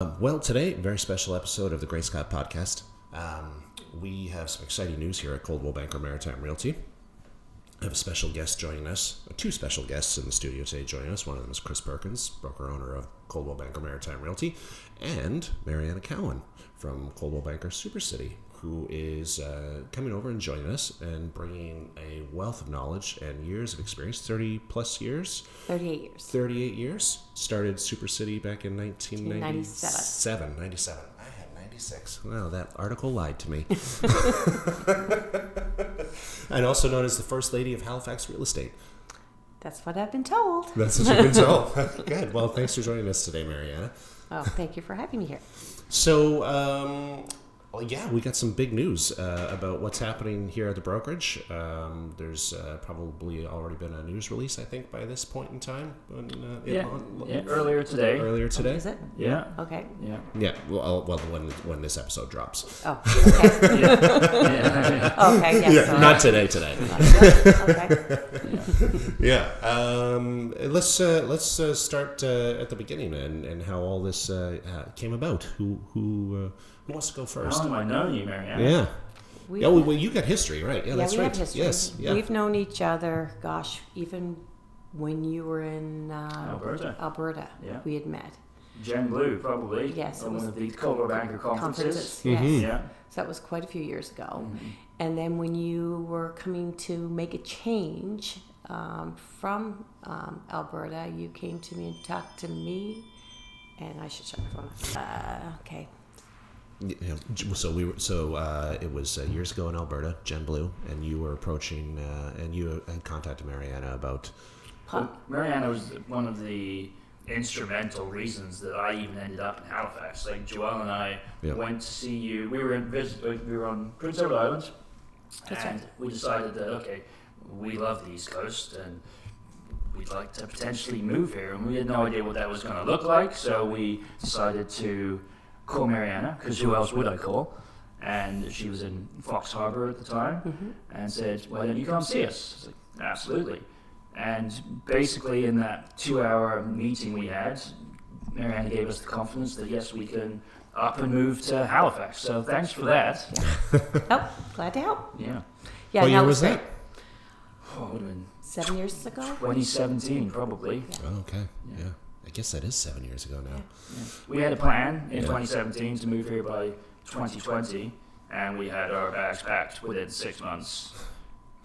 Um, well, today, a very special episode of the Gray Scott podcast. Um, we have some exciting news here at Coldwell Banker Maritime Realty. I have a special guest joining us, uh, two special guests in the studio today joining us. One of them is Chris Perkins, broker owner of Coldwell Banker Maritime Realty, and Mariana Cowan from Coldwell Banker Super City, who is uh, coming over and joining us and bringing a wealth of knowledge and years of experience 30 plus years 38 years. 38 years. Started Super City back in 1997. 97. 97. I had 96. Wow, that article lied to me. and also known as the First Lady of Halifax Real Estate. That's what I've been told. That's what you've been told. Good. Well, thanks for joining us today, Mariana. Oh, thank you for having me here. So, um, well, yeah, we got some big news uh, about what's happening here at the brokerage. Um, there's uh, probably already been a news release, I think, by this point in time. When, uh, Yeah, lon- yeah, earlier today. Earlier today. Is it? Yeah, Okay. yeah. Yeah. Well, well, when when this episode drops. Oh, okay. yeah. okay, yes. so- Not today. Today. okay. Yeah. Um, let's uh, let's uh, start uh, at the beginning and, and how all this uh, uh, came about. Who who uh, who wants to go first? long have I known you, Marianne? Yeah. We, Oh, well, you got history, right? Yeah, yeah, that's we right. have history. Yes. Yeah. We've known each other, gosh, even when you were in uh, Alberta. Alberta, Yeah. we had met. Gen Blue, probably. Yes, it was one of the Coldwell Banker conferences. Conferences, Mhm. yes. Yeah. So that was quite a few years ago. Mhm. And then when you were coming to make a change um, from um, Alberta, you came to me and talked to me. And I should shut my phone off. Uh, okay. Yeah, so we were so uh, it was uh, years ago in Alberta, Gen Blue, and you were approaching uh, and you had contacted Mariana about. Well, Mariana was one of the instrumental reasons that I even ended up in Halifax. Like Joelle and I Yeah. went to see you. We were in visit. We were on Prince Edward Island, That's and we decided that okay, we love the East Coast and we'd like to potentially move here. And we had no idea what that was going to look like, so we decided to call Mariana because who else would I call? And she was in Fox Harbor at the time hmm and said, "Why don't you come see us?" I was like, "Absolutely." And basically, in that two-hour meeting we had, Mariana gave us the confidence that yes, we can up and move to Halifax. So thanks for that. Oh, glad to help. Yeah. Yeah, what no, year it was that? Oh, it would have been Seven years ago? 2017, probably. Oh, okay. Yeah. Yeah. I guess that is seven years ago now. Yeah. We had a plan in Yeah. 2017 to move here by 2020, and we had our bags packed within six months.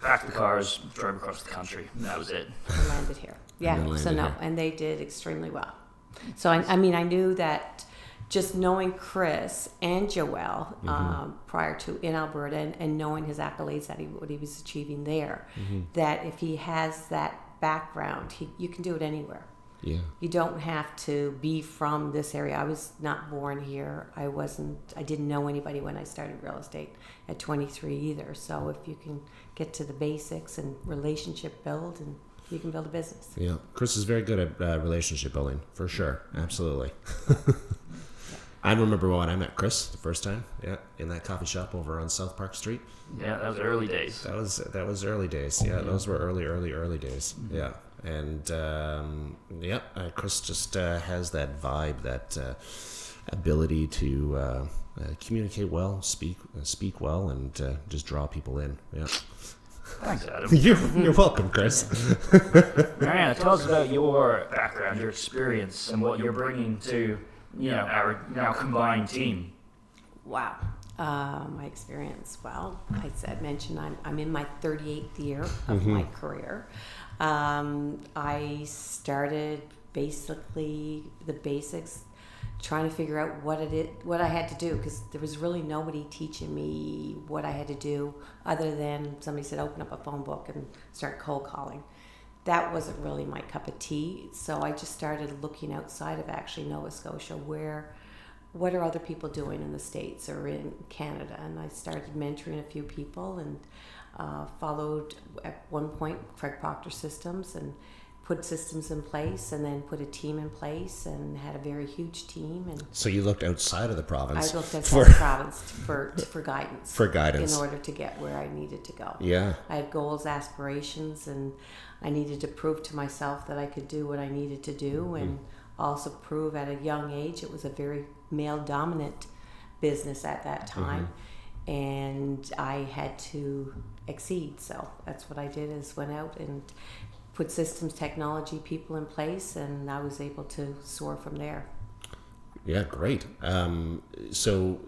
Packed the cars, drove across the country, and that was it. and landed here. Yeah, then so no, here. and they did extremely well. So I, I mean, I knew that just knowing Chris and Joelle Mm-hmm. um, prior to in Alberta and, and knowing his accolades that he what he was achieving there, Mm-hmm. that if he has that background, he, you can do it anywhere. Yeah. You don't have to be from this area. I was not born here. I wasn't. I didn't know anybody when I started real estate at 23 either. So if you can get to the basics and relationship build, and you can build a business. Yeah. Chris is very good at uh, relationship building, for sure. Absolutely. I remember when I met Chris the first time. Yeah, in that coffee shop over on South Park Street. Yeah, that was early days. That was that was early days. Yeah, those were early, early, early days. Yeah, and um, yeah, uh, Chris just uh, has that vibe, that uh, ability to uh, uh, communicate well, speak uh, speak well, and uh, just draw people in. Yeah, Thanks, Adam. you're you're welcome, Chris. Mariana, tell us about your background, your experience, and what you're bringing to you know our now combined team. Wow. Uh, my experience. Well, I said mentioned I'm I'm in my 38th year of my career. Um, I started basically the basics, trying to figure out what it is, what I had to do because there was really nobody teaching me what I had to do other than somebody said open up a phone book and start cold calling. That wasn't really my cup of tea, so I just started looking outside of actually Nova Scotia where what are other people doing in the states or in Canada? And I started mentoring a few people and uh, followed at one point Craig Proctor Systems and put systems in place and then put a team in place and had a very huge team and So you looked outside of the province? I looked at for the province for for guidance for guidance. in order to get where I needed to go. Yeah, I had goals, aspirations, and I needed to prove to myself that I could do what I needed to do. Mm-hmm. And also prove at a young age it was a very male dominant business at that mm-hmm. time and i had to exceed so that's what i did is went out and put systems technology people in place and i was able to soar from there Yeah, great. Um, so,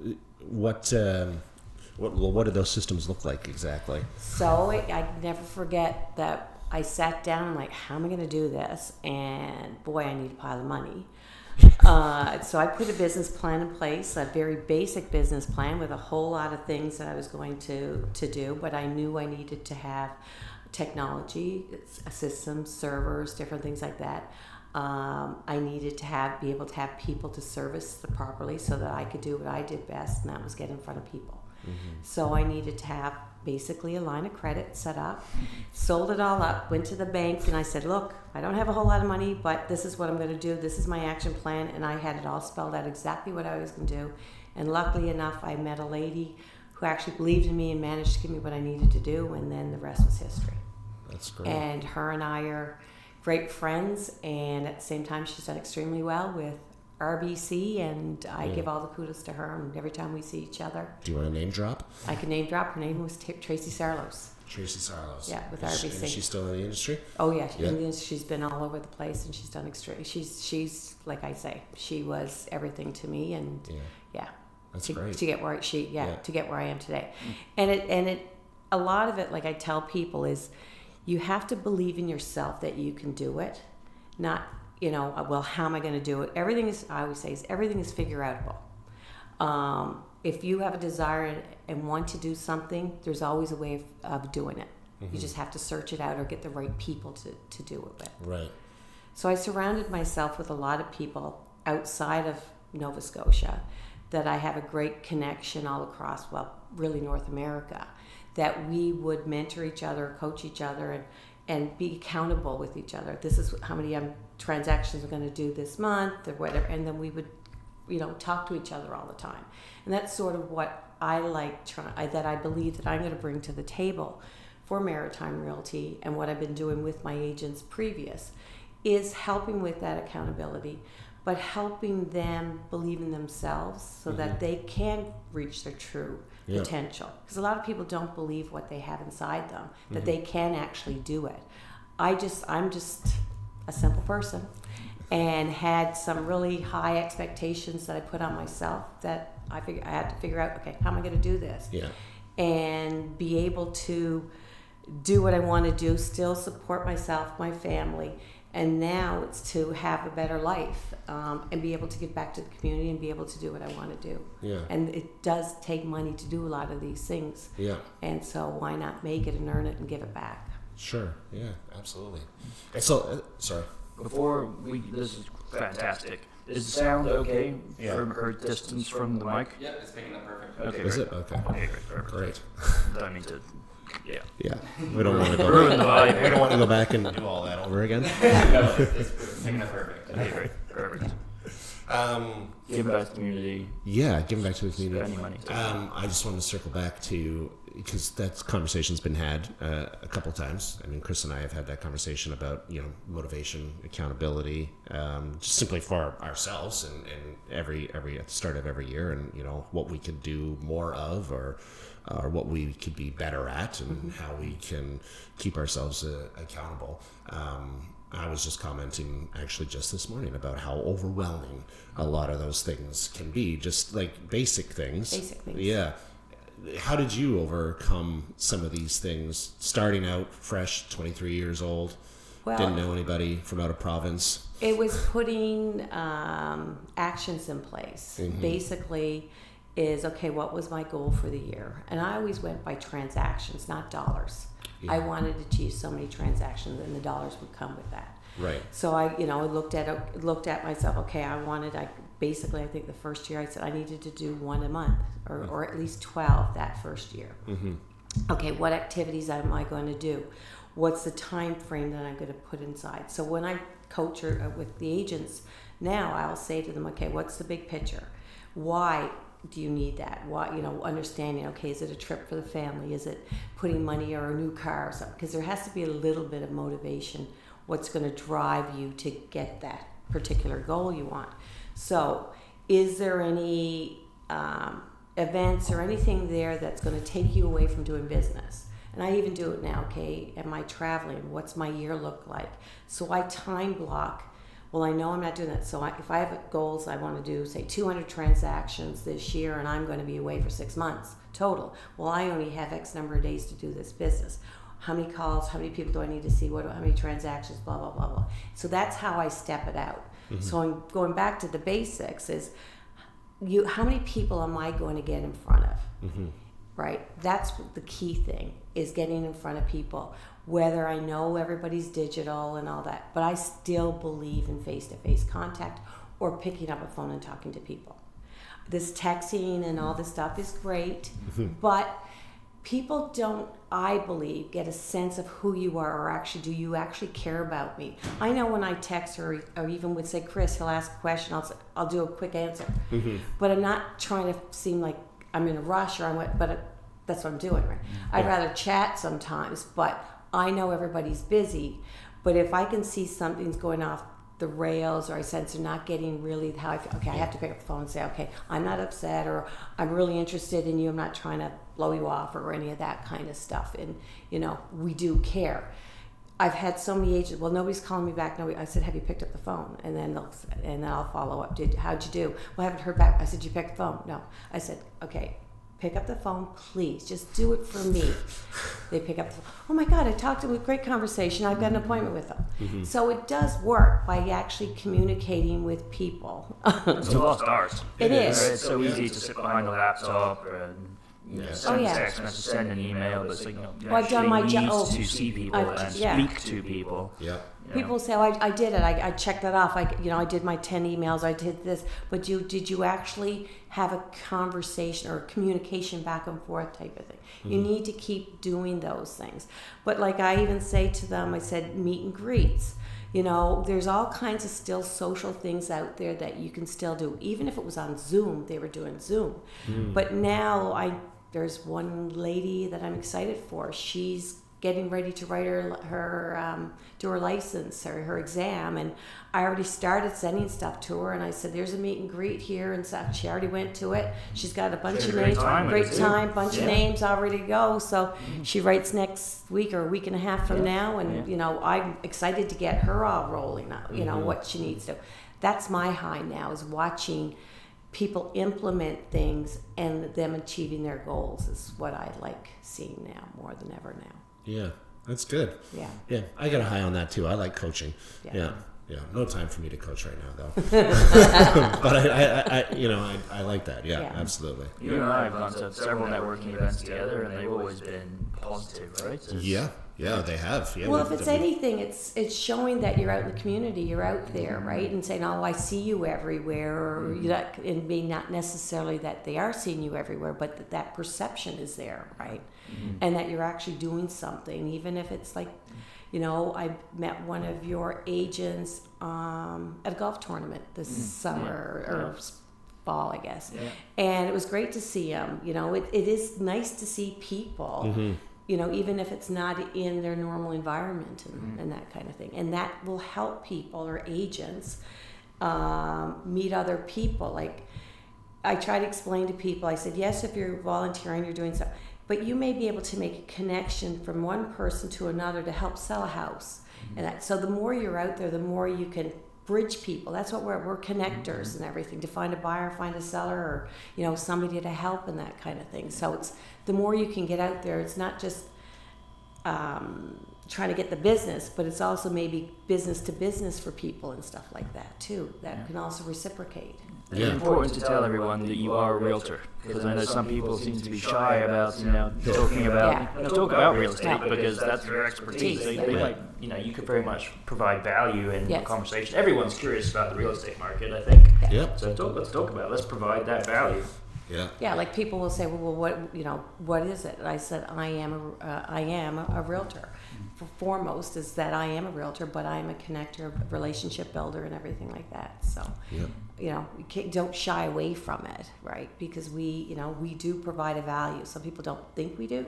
what, um, what, well, what do those systems look like exactly? So I, I never forget that I sat down. Like, how am I going to do this? And boy, I need a pile of money. uh, so I put a business plan in place, a very basic business plan with a whole lot of things that I was going to to do. But I knew I needed to have technology, systems, servers, different things like that. Um, I needed to have be able to have people to service the properly so that I could do what I did best, and that was get in front of people. So I needed to have basically a line of credit set up, sold it all up, went to the bank, and I said, Look, I don't have a whole lot of money, but this is what I'm going to do. This is my action plan. And I had it all spelled out exactly what I was going to do. And luckily enough, I met a lady who actually believed in me and managed to give me what I needed to do. And then the rest was history. That's great. And her and I are great friends. And at the same time, she's done extremely well with RBC. And I Yeah. give all the kudos to her. And every time we see each other, do you want to name drop? I can name drop. Her name was T- Tracy Sarlos. Tracy Sarlos. Yeah, with Is she- RBC. She still in the industry? Oh yeah, Yeah. and then she's been all over the place, and she's done extreme. She's she's like I say, she was everything to me, and Yeah, yeah, that's to, great. to get where she yeah, Yeah. to get where I am today, and it and it a lot of it like I tell people is you have to believe in yourself that you can do it, not you know uh, well how am I going to do it? Everything is I always say is everything is figure outable. Um, if you have a desire and, want to do something, there's always a way of, of doing it. You just have to search it out or get the right people to, to do it with. right. So I surrounded myself with a lot of people outside of Nova Scotia that I have a great connection all across, well, really North America, that we would mentor each other, coach each other, and, and be accountable with each other. This is how many um, transactions we're going to do this month or whatever. And then we would, you know, talk to each other all the time. And that's sort of what I like, that I believe that I'm going to bring to the table for Maritime Realty and what I've been doing with my agents previous is helping with that accountability, but helping them believe in themselves so that mm-hmm. they can reach their true Yeah. potential. Because a lot of people don't believe what they have inside them, that mm-hmm. they can actually do it. I just, I'm just a simple person and had some really high expectations that I put on myself that I figure I had to figure out, okay, how am I going to do this? Yeah. and be able to do what I want to do, still support myself, my family, and now it's to have a better life um, and be able to give back to the community and be able to do what I want to do. Yeah. And it does take money to do a lot of these things, Yeah. and so why not make it and earn it and give it back? Sure. Yeah. Absolutely. And so, uh, sorry. Before we, this is fantastic. Is the sound okay Yeah. from her distance from the mic? Yep, it's picking up perfect. Okay, Is great. it okay? Okay, great, perfect. Great. Don't mean to, yeah. Yeah. We don't want to go. Ruin the vibe. we don't want to go back and do all that over again. no, it's, it's perfect. Okay, great, perfect. Um, Give back to the community, yeah. Giving back to the community. spending money. Um, I just want to circle back to because that conversation's been had uh, a couple times. I mean, Chris and I have had that conversation about you know motivation, accountability, um, just simply for ourselves and, and every every at the start of every year, and you know what we could do more of or or what we could be better at, and how we can keep ourselves uh, accountable. Um, I was just commenting actually just this morning about how overwhelming a lot of those things can be, just like basic things. Basic things. Yeah. How did you overcome some of these things? Starting out fresh, 23 years old, Well, didn't know anybody from out of province. It was putting um, actions in place. Basically, is okay. What was my goal for the year? And I always went by transactions, not dollars. I wanted to achieve so many transactions, and the dollars would come with that. Right. So I, you know, I looked at looked at myself. Okay, I wanted. I basically, I think the first year I said I needed to do one a month, or, or at least twelve that first year. Okay, what activities am I going to do? What's the time frame that I'm going to put inside? So when I coach or, uh, with the agents now, I'll say to them, okay, what's the big picture? Why do you need that? Why, you know, understanding, okay, is it a trip for the family? Is it putting money or a new car or something? Because there has to be a little bit of motivation. What's going to drive you to get that particular goal you want. So, is there any um, events or anything there that's going to take you away from doing business? And I even do it now, okay? Am I traveling? What's my year look like? So I time block. Well, I know I'm not doing that. So I, if I have goals, I want to do, say, 200 transactions this year and I'm going to be away for six months total. Well, I only have X number of days to do this business. How many calls? How many people do I need to see? What? How many transactions? Blah blah blah blah. So that's how I step it out. Mm-hmm. So I'm going back to the basics. Is you? How many people am I going to get in front of? Mm-hmm. Right. That's the key thing is getting in front of people. Whether I know everybody's digital and all that, but I still believe in face-to-face contact or picking up a phone and talking to people this texting and all this stuff is great, mm-hmm. but people don't, I believe, get a sense of who you are or actually do you actually care about me. I know when I text or, or even would say, Chris, he'll ask a question, I'll, I'll do a quick answer. Mm-hmm. But I'm not trying to seem like I'm in a rush or I'm, what- but that's what I'm doing, right? Mm-hmm. I'd rather chat sometimes, but I know everybody's busy. But if I can see something's going off the rails or I sense they're not getting really how I feel, okay, I have to pick up the phone and say, okay, I'm not upset or I'm really interested in you. I'm not trying to blow you off or any of that kind of stuff. And, you know, we do care. I've had so many agents. Well, nobody's calling me back. Nobody. I said, "Have you picked up the phone?" And then they'll, and then I'll follow up. Did how'd you do? Well, I haven't heard back. I said, "You picked the phone?" No. I said, "Okay, pick up the phone, please. Just do it for me." They pick up the phone. Oh my God! I talked to them with great conversation. I've got an appointment with them. Mm-hmm. So it does work by actually communicating with people. It's a lost art. It is. It's so easy to sit behind a laptop and you know, Yeah. send Oh, yeah. text message, send an email, but so, you know, Well, I've done actually my jo- need oh, to see people I've- and yeah. speak to people. Yeah. you know. People say, oh, I, I did it. I, I checked that off. I, you know, I did my 10 emails. I did this. But you, did you actually have a conversation or communication back and forth type of thing? You mm-hmm. need to keep doing those things. But like I even say to them, I said, meet and greets. You know, there's all kinds of still social things out there that you can still do. Even if it was on Zoom, they were doing Zoom. Mm. But now I there's one lady that I'm excited for. She's getting ready to write her her um, do her license or her exam, and I already started sending stuff to her. And I said, "There's a meet and greet here," and stuff. She already went to it. She's got a bunch of great names, time great time, bunch of names already to go. So she writes next week or a week and a half from now, and Yeah. you know I'm excited to get her all rolling. Out, you know what she needs to. That's my high now is watching people implement things and them achieving their goals is what I like seeing now more than ever now. Yeah. That's good. Yeah. Yeah, I got a high on that too. I like coaching. Yeah. Yeah. Yeah. No time for me to coach right now though. but I, I, I, you know, I, I like that. Yeah, Yeah. absolutely. You and I have gone to several networking events together, and they've always been positive, right? It's- Yeah. Yeah, they have. Yeah. Well, if it's anything, it's it's showing that you're out in the community, you're out there, right, and saying, "Oh, I see you everywhere," or mm-hmm. you know, and being not necessarily that they are seeing you everywhere, but that that perception is there, right, mm-hmm. and that you're actually doing something, even if it's like, you know, I met one of your agents um, at a golf tournament this mm-hmm. summer or s- fall, I guess, Yeah. and it was great to see him. You know, it, it is nice to see people you know, even if it's not in their normal environment and, and that kind of thing. And that will help people or agents um, meet other people. Like, I try to explain to people, I said, yes, if you're volunteering, you're doing so, but you may be able to make a connection from one person to another to help sell a house. And that, so the more you're out there, the more you can bridge people. That's what we're, we're connectors and everything to find a buyer, find a seller, or, you know, somebody to help and that kind of thing. So it's the more you can get out there, it's not just um, trying to get the business, but it's also maybe business to business for people and stuff like that too. That can also reciprocate. It's Yeah. important to tell everyone that you are a realtor because I know some people seem to be shy about you know talking about Yeah. you know, talk about real estate Right. because that's your expertise. They, they Right. might you know you could very much provide value in Yes. the conversation. Everyone's curious about the real estate market, I think. Yep. So talk, let's talk about it. let's provide that value. Yeah. Yeah, like people will say, well, well what you know, what is it? And I said, I am a, uh, I am a, realtor. For foremost is that I am a realtor, but I am a connector, relationship builder, and everything like that. So, Yep. you know, you can't, don't shy away from it, right? Because we, you know, we do provide a value. Some people don't think we do,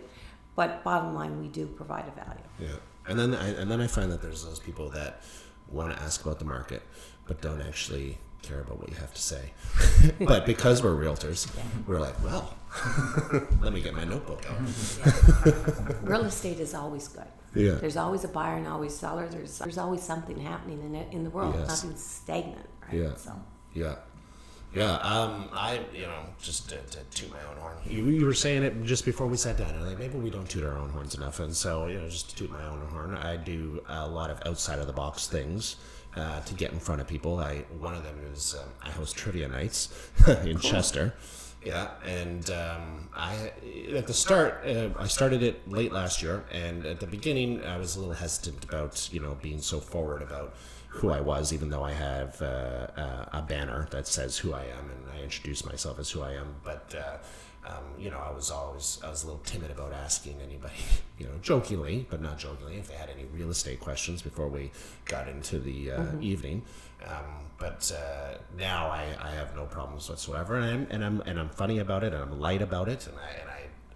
but bottom line, we do provide a value. Yeah, and then I, and then I find that there's those people that want to ask about the market, but don't actually care about what you have to say. but because we're realtors, we're like, well, let me get my notebook out. Real estate is always good. Yeah. There's always a buyer and always seller. There's there's always something happening in it in the world. Yes. Nothing's stagnant, right? Yeah. So Yeah. Yeah, um, I, you know, just to, to toot my own horn. You, you were saying it just before we sat down, and like maybe we don't toot our own horns enough, and so you know, just to toot my own horn, I do a lot of outside of the box things uh, to get in front of people. I one of them is um, I host trivia nights in Chester. Yeah, and um, I at the start uh, I started it late last year, and at the beginning I was a little hesitant about you know being so forward about who I was, even though I have uh, uh, a banner that says who I am, and I introduce myself as who I am. But uh, um, you know, I was always I was a little timid about asking anybody, you know, jokingly, but not jokingly, if they had any real estate questions before we got into the uh, evening. Um, but uh, now I, I have no problems whatsoever, and I'm and I'm and I'm funny about it, and I'm light about it, and I and I.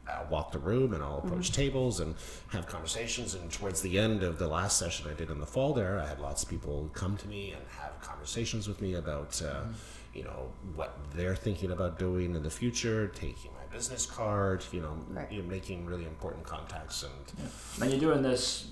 I'll walk the room and I'll approach tables and have conversations. And towards the end of the last session I did in the fall, there I had lots of people come to me and have conversations with me about, uh, you know, what they're thinking about doing in the future, taking my business card, you know, Right. you know, making really important contacts and And you're doing this,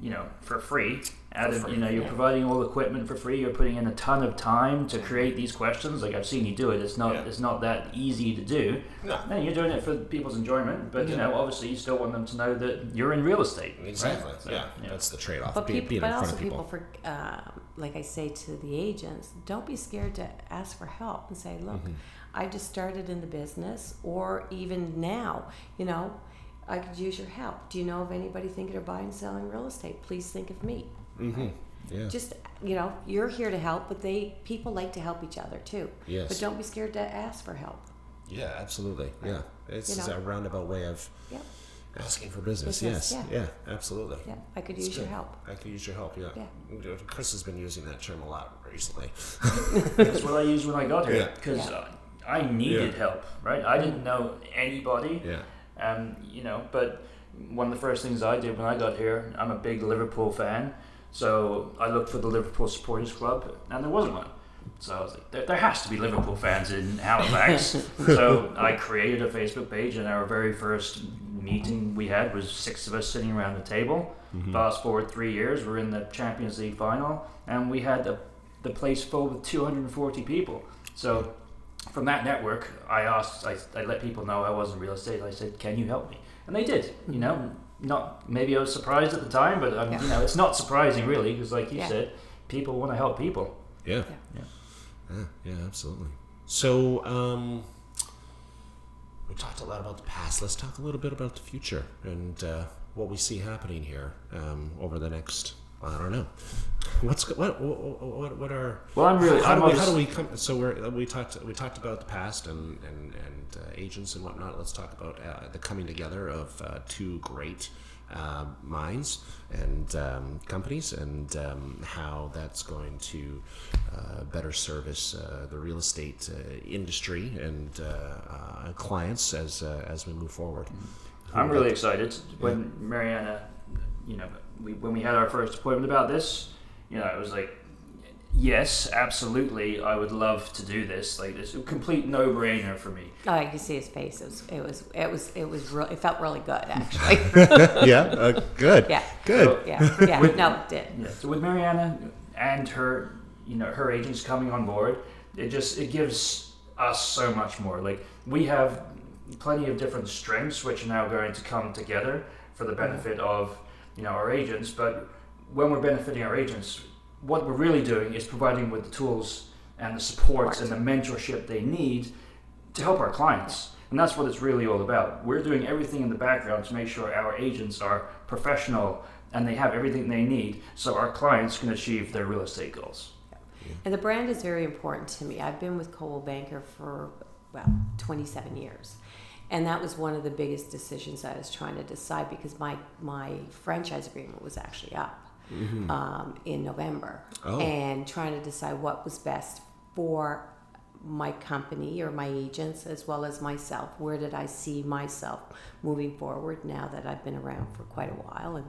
you know, for free. Out For of, free, you know, you're yeah. providing all the equipment for free. You're putting in a ton of time to create these questions. Like I've seen you do it. It's not. Yeah. It's not that easy to do. no, And you're doing it for people's enjoyment. But you know, obviously, you still want them to know that you're in real estate. right? exactly, So, yeah, that's the trade-off. But being, people, being but in front also of people. people, for, uh, like I say to the agents, don't be scared to ask for help and say, look, Mm-hmm. I just started in the business, or even now, you know, I could use your help. Do you know of anybody thinking of buying, selling real estate? Please think of me. hmm Yeah. Just you know, you're here to help, but they people like to help each other too. Yes. But don't be scared to ask for help. Yeah, absolutely. Yeah, it's You know? a roundabout way of Yeah, asking for business. Business, yes, yeah. yeah, absolutely. yeah. I could It's use your help. I could use your help. Yeah. Yeah. Chris has been using that term a lot recently. That's what I used when I got here Yeah. because Yeah. I needed Yeah. help. Right? I didn't know anybody. Yeah. Um, you know, but one of the first things I did when I got here, I'm a big Liverpool fan, so I looked for the Liverpool Supporters Club, and there wasn't one. So I was like, there, there has to be Liverpool fans in Halifax. so I created a Facebook page, and our very first meeting we had was six of us sitting around the table. Fast forward three years, we're in the Champions League final, and we had the, the place full with 240 people. So from that network, I asked, I, I let people know I was in real estate. I said, "Can you help me?" And they did. You know, not maybe I was surprised at the time, but um, Yeah. you know, it's not surprising really because, like you Yeah. said, people want to help people. Yeah. Yeah. Yeah. Yeah. Absolutely. So, um, we talked a lot about the past. Let's talk a little bit about the future and uh, what we see happening here um, over the next. I don't know. What's what what what, are Well, I'm really. how, I'm do we, how do we come? So we're, we talked we talked about the past and and, and uh, agents and whatnot. Let's talk about uh, the coming together of uh, two great uh, minds and um, companies and um, how that's going to uh, better service uh, the real estate uh, industry and uh, uh, clients as uh, as we move forward. I'm really excited when Mariana, you know, we, when we had our first appointment about this, you know, it was like, yes, absolutely, I would love to do this. Like, it's a complete no-brainer for me. Oh, I could see his face. It was, it was, it was, it was real. It felt really good, actually. yeah, uh, good, yeah, good. So- yeah, yeah. No, it did. Yeah. So with Mariana and her, you know, her agents coming on board, it just it gives us so much more. Like we have plenty of different strengths which are now going to come together for the benefit of you know our agents. But when we're benefiting our agents, what we're really doing is providing with the tools and the supports and the mentorship they need to help our clients. And that's what it's really all about. We're doing everything in the background to make sure our agents are professional and they have everything they need so our clients can achieve their real estate goals. And the brand is very important to me. I've been with Coldwell Banker for well 27 years, and that was one of the biggest decisions I was trying to decide because my my franchise agreement was actually up um, in November, Oh. and trying to decide what was best for my company or my agents as well as myself. Where did I see myself moving forward now that I've been around for quite a while and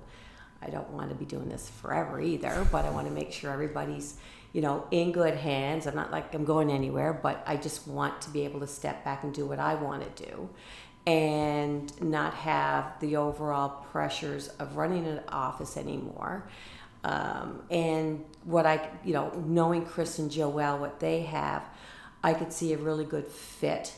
I don't want to be doing this forever either, but I want to make sure everybody's, you know, in good hands. I'm not like I'm going anywhere, but I just want to be able to step back and do what I want to do and not have the overall pressures of running an office anymore. Um, and what I, you know, knowing Chris and Joelle, what they have, I could see a really good fit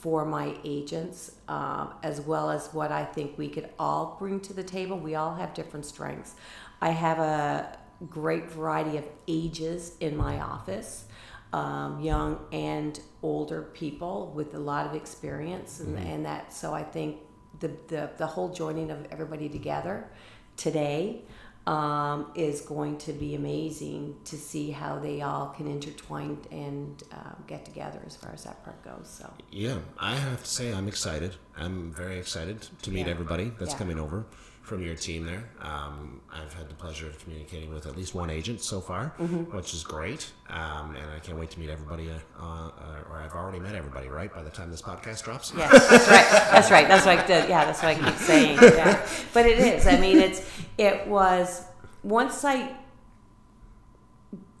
for my agents, um, as well as what I think we could all bring to the table. We all have different strengths. I have a great variety of ages in my office. Um, young and older people with a lot of experience, and, and that. So I think the, the the whole joining of everybody together today um, is going to be amazing to see how they all can intertwine and uh, get together as far as that part goes. So Yeah, I have to say I'm excited. I'm very excited to meet Yeah. everybody that's Yeah. coming over from your team there. Um, I've had the pleasure of communicating with at least one agent so far, Mm-hmm. which is great. Um, and I can't wait to meet everybody, uh, uh, or I've already met everybody, right, by the time this podcast drops? yeah, that's right. That's right. That's what I did. Yeah, that's what I keep saying. Yeah. But it is. I mean, it's it was once I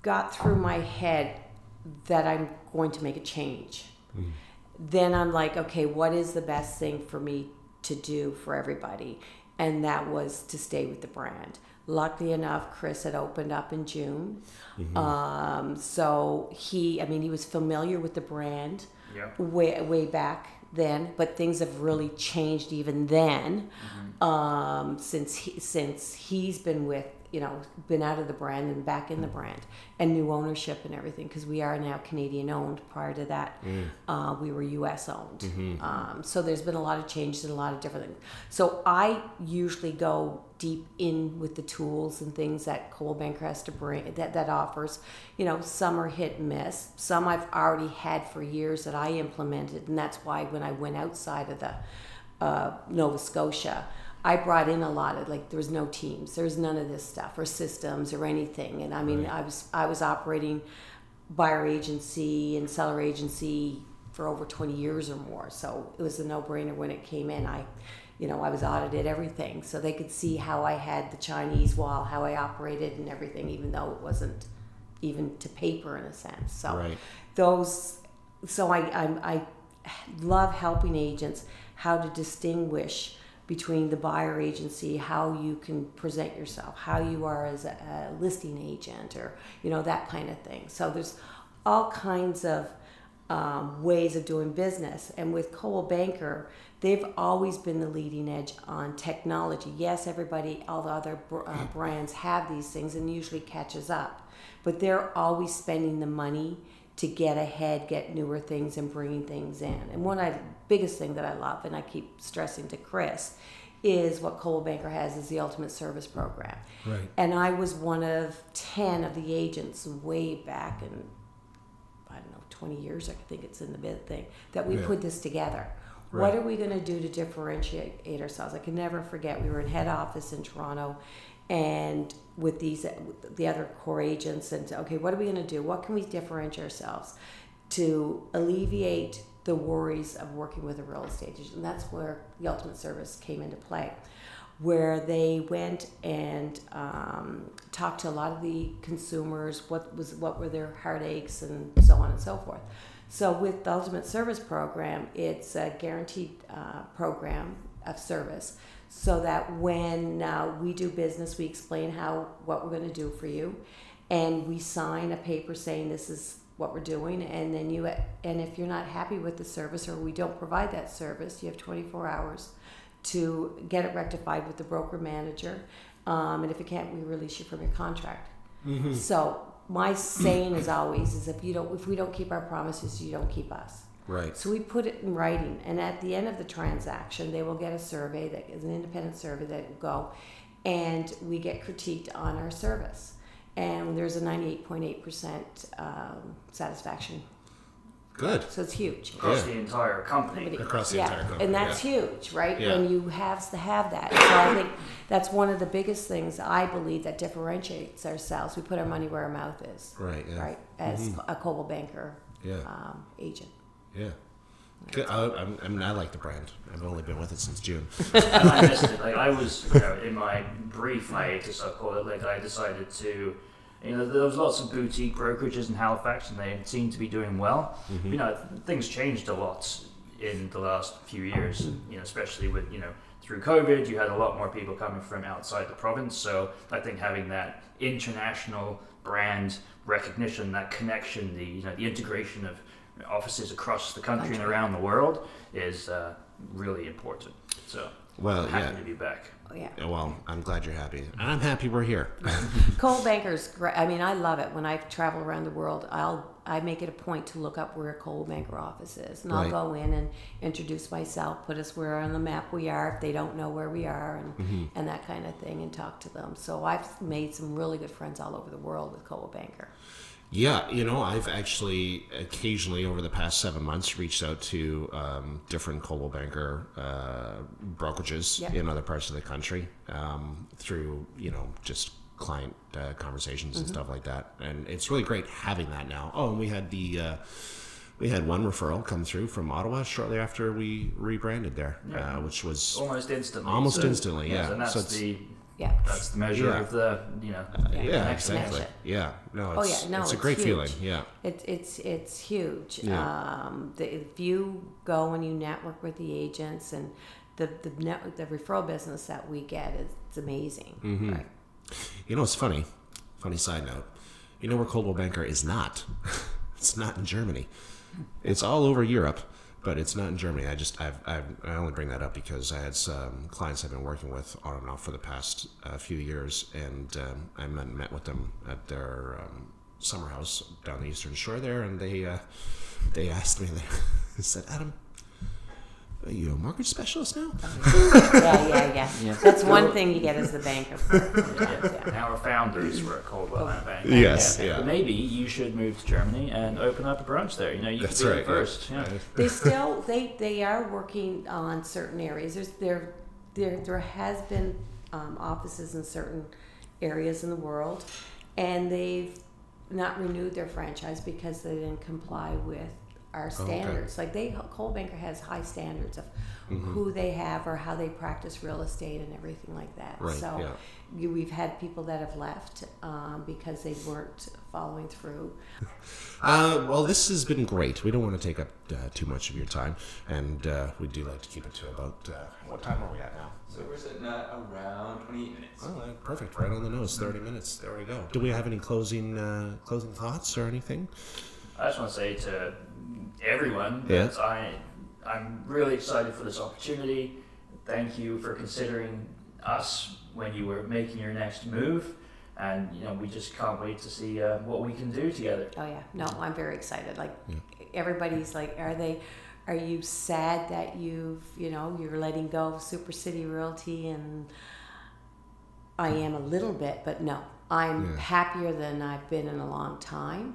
got through my head that I'm going to make a change. Then I'm like, okay, what is the best thing for me to do for everybody? And that was to stay with the brand. Luckily enough, Chris had opened up in June. Um, so he, I mean, he was familiar with the brand Yeah. way way back then, but things have really changed even then. Um, since he, since he's been with you know been out of the brand and back in the brand and new ownership and everything because we are now Canadian owned. Prior to that, uh, we were U.S. owned. Um, so there's been a lot of changes and a lot of different things. So I usually go deep in with the tools and things that Coldwell Banker has to bring that that offers. You know, some are hit and miss. Some I've already had for years that I implemented, and that's why when I went outside of the uh, Nova Scotia, I brought in a lot of like there was no teams, there was none of this stuff or systems or anything. And I mean, I was I was operating buyer agency and seller agency for over 20 years or more. So it was a no-brainer when it came in. I, you know, I was audited everything, so they could see how I had the Chinese wall, how I operated and everything, even though it wasn't even to paper in a sense. So Right. those, so I, I, I love helping agents how to distinguish between the buyer agency, how you can present yourself, how you are as a, a listing agent, or you know that kind of thing. So there's all kinds of um, ways of doing business, and with Coldwell Banker, they've always been the leading edge on technology. Yes, everybody, all the other br- uh, brands have these things, and usually catches up, but they're always spending the money to get ahead, get newer things, and bringing things in. And one of the biggest thing that I love, and I keep stressing to Chris, is what Coldwell Banker has is the Ultimate Service Program. Right. And I was one of ten of the agents way back in I don't know, 20 years, I think it's in the bid thing, that we Yeah. put this together. What are we going to do to differentiate ourselves? I can never forget, we were in head office in Toronto and with these, with the other core agents, and okay, what are we going to do? What can we differentiate ourselves to alleviate the worries of working with a real estate agent? And that's where the ultimate service came into play where they went and um, talked to a lot of the consumers what was what were their heartaches and so on and so forth so with the ultimate service program it's a guaranteed uh, program of service so that when uh, we do business we explain how what we're going to do for you and we sign a paper saying this is what we're doing and then you and if you're not happy with the service or we don't provide that service you have 24 hours to get it rectified with the broker manager. Um, and if you can't, we release you from your contract. So my saying is always is if you don't if we don't keep our promises, you don't keep us. Right. So we put it in writing, and at the end of the transaction, they will get a survey that is an independent survey that will go, and we get critiqued on our service. And there's a 98.8% um, satisfaction, Good. so it's huge. Across Yeah. the entire company. Everybody- Across the yeah, entire company, and that's yeah. huge, right? Yeah. When you have to have that. So I think that's one of the biggest things I believe that differentiates ourselves. We put our money where our mouth is, Right. Yeah. right? As a Coldwell Banker Yeah. um, agent. Yeah. I, I'm- mean, I like the brand. I've only been with it since June. and I missed it. Like I was, you know, in my brief hiatus, I call it. Like I decided to You know, there was lots of boutique brokerages in Halifax, and they seemed to be doing well. Mm-hmm. You know, things changed a lot in the last few years. You know, especially with you know through COVID, you had a lot more people coming from outside the province. So I think having that international brand recognition, that connection, the you know the integration of offices across the country and around the world is uh, really important. So Well, happy yeah. to be back. Oh, yeah. Well, I'm glad you're happy. I'm happy we're here. Coldwell Banker's great. I mean, I love it. When I travel around the world, I'll I make it a point to look up where a Coldwell Banker office is, and I'll go in and introduce myself, put us where on the map we are if they don't know where we are, and Mm-hmm. and that kind of thing, and talk to them. So I've made some really good friends all over the world with Coldwell Banker. Yeah, you know, I've actually occasionally over the past seven months reached out to um, different Coldwell Banker uh, brokerages Yeah. in other parts of the country um, through, you know, just client uh, conversations and stuff like that. And it's really great having that now. Oh, and we had the. Uh, we had one referral come through from Ottawa shortly after we rebranded there, Yeah. uh, which was Almost instantly. Almost So- instantly, yeah. And that's So it's- the Yeah. that's the measure Yeah. of the you know. Yeah. yeah, exactly, connection. yeah. No, Oh, it's, yeah, no, it's a great huge. feeling, yeah. It, it's it's huge. Yeah. Um, the, if you go and you network with the agents and the the net, the referral business that we get is it's amazing. Mm-hmm. Right. You know, it's funny. Funny side note. You know where Coldwell Banker is not? it's not in Germany. It's all over Europe, but it's not in Germany. I just I've, I've I only bring that up because I had some clients I've been working with on and off for the past uh, few years, and um, I met, with them at their um, summer house down the Eastern Shore there, and they uh, they asked me they said Adam. Are you a mortgage specialist now? yeah, yeah, yeah, Yeah. That's one thing you get as the banker. Yeah. Our founders were at Coldwell and Bank. Yes, yeah. But maybe you should move to Germany and open up a branch there. You know, you That's could be right. the first. yeah. Yeah. They still they they are working on certain areas. There's there there there has been um, offices in certain areas in the world, and they've not renewed their franchise because they didn't comply with our okay. standards. Like they Coldwell Banker has high standards of Mm-hmm. who they have or how they practice real estate and everything like that. Right, so yeah. you, we've had people that have left um, because they weren't following through. Uh, well, this has been great. We don't want to take up uh, too much of your time, and uh, we do like to keep it to about uh, what time are we at now? So we're sitting at around 28 minutes. Oh, perfect. Right on the nose. Thirty minutes. There we go. Do we have any closing uh, closing thoughts or anything? I just want to say to everyone Yeah. that I, I'm really excited for this opportunity. Thank you for considering us when you were making your next move. And, you know, we just can't wait to see uh, what we can do together. Oh yeah, no, I'm very excited. Like Yeah. everybody's like, are they? Are you sad that you've you know you're letting go of Super City Realty? And I am a little bit, but no, I'm Yeah. happier than I've been in a long time.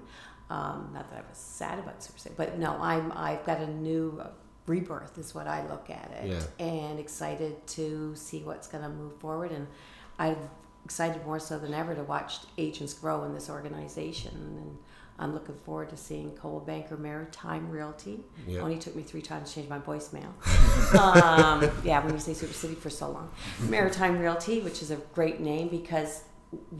Um, not that I was sad about Super City, but no, I'm I've got a new rebirth is what I look at it, and excited to see what's going to move forward. And I'm excited more so than ever to watch agents grow in this organization. And I'm looking forward to seeing Coldwell Banker Maritime Realty. Yeah. Only took me three times to change my voicemail. um, yeah, when you say Super City for so long. Maritime Realty, which is a great name because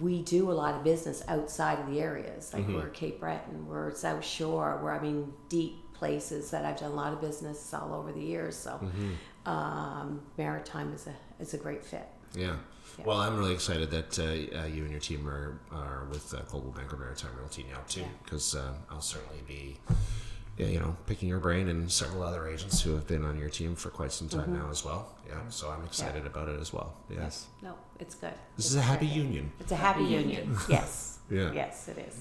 we do a lot of business outside of the areas. Like we're Cape Breton, we're South Shore, we're, I mean, deep places that I've done a lot of business all over the years. So um, Maritime is a, is a great fit. Yeah. Yeah. Well, I'm really excited that uh, uh, you and your team are, are with uh, Coldwell Banker Maritime Realty now too, Yeah. because uh, I'll certainly be, yeah, you know, picking your brain and several other agents who have been on your team for quite some time now as well. Yeah. So I'm excited about it as well. Yes. No, it's good. This It's is a happy union. It's a happy, Happy union. union. yes. Yeah. Yes, it is.